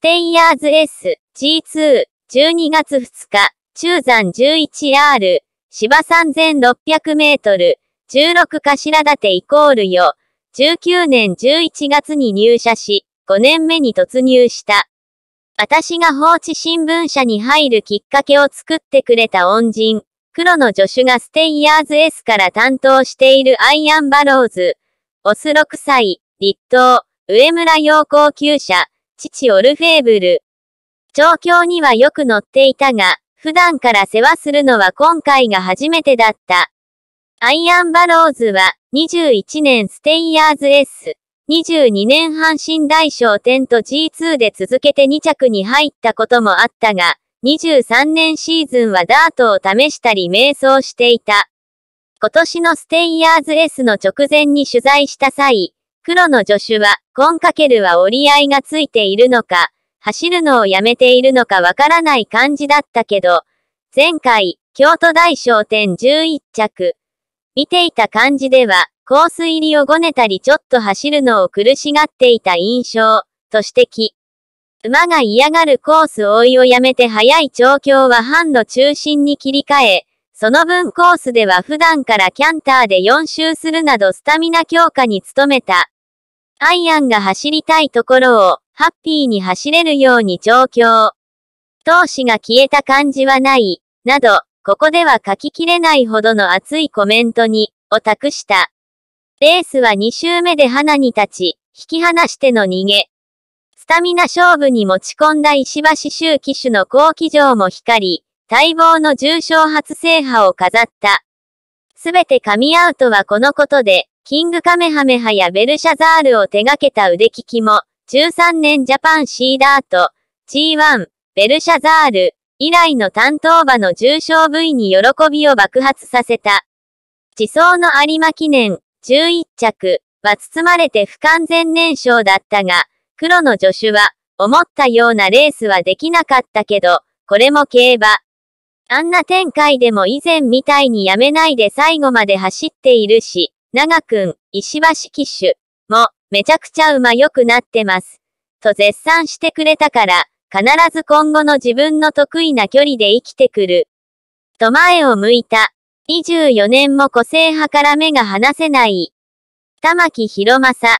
ステイヤーズ S G2 12月2日、中山 11R 芝3600メートル16頭立てイコールよ。19年11月に入社し、5年目に突入した。私が放置新聞社に入るきっかけを作ってくれた恩人、黒の助手がステイヤーズ S から担当しているアイアンバローズ、オス6歳、立東、上村陽高級車、父オルフェーブル。調教にはよく乗っていたが、普段から世話するのは今回が初めてだった。アイアンバローズは、21年ステイヤーズ S、22年阪神大賞10と G2 で続けて2着に入ったこともあったが、23年シーズンはダートを試したり瞑想していた。今年のステイヤーズ S の直前に取材した際、黒の助手は、コンかけるは折り合いがついているのか、走るのをやめているのかわからない感じだったけど、前回、京都大商店11着。見ていた感じでは、コース入りをごねたりちょっと走るのを苦しがっていた印象、と指摘。馬が嫌がるコース追いをやめて速い調教は半路中心に切り替え、その分コースでは普段からキャンターで4周するなどスタミナ強化に努めた。アイアンが走りたいところを、ハッピーに走れるように調教。闘志が消えた感じはない、など、ここでは書ききれないほどの熱いコメントに、を託した。レースは2周目で花に立ち、引き離しての逃げ。スタミナ勝負に持ち込んだ石橋周騎手の好騎乗も光り、待望の重賞初制覇を飾った。すべて噛み合うとはこのことで、キングカメハメハやベルシャザールを手掛けた腕利きも、13年ジャパンシーダート、G1、ベルシャザール、以来の担当馬の重賞部位に喜びを爆発させた。地層の有馬記念、11着、は包まれて不完全燃焼だったが、黒の助手は、思ったようなレースはできなかったけど、これも競馬。あんな展開でも以前みたいにやめないで最後まで走っているし、長くん、石橋騎手も、めちゃくちゃ馬良くなってます。と絶賛してくれたから、必ず今後の自分の得意な距離で生きてくる。と前を向いた。24年も個性派から目が離せない。玉木博正。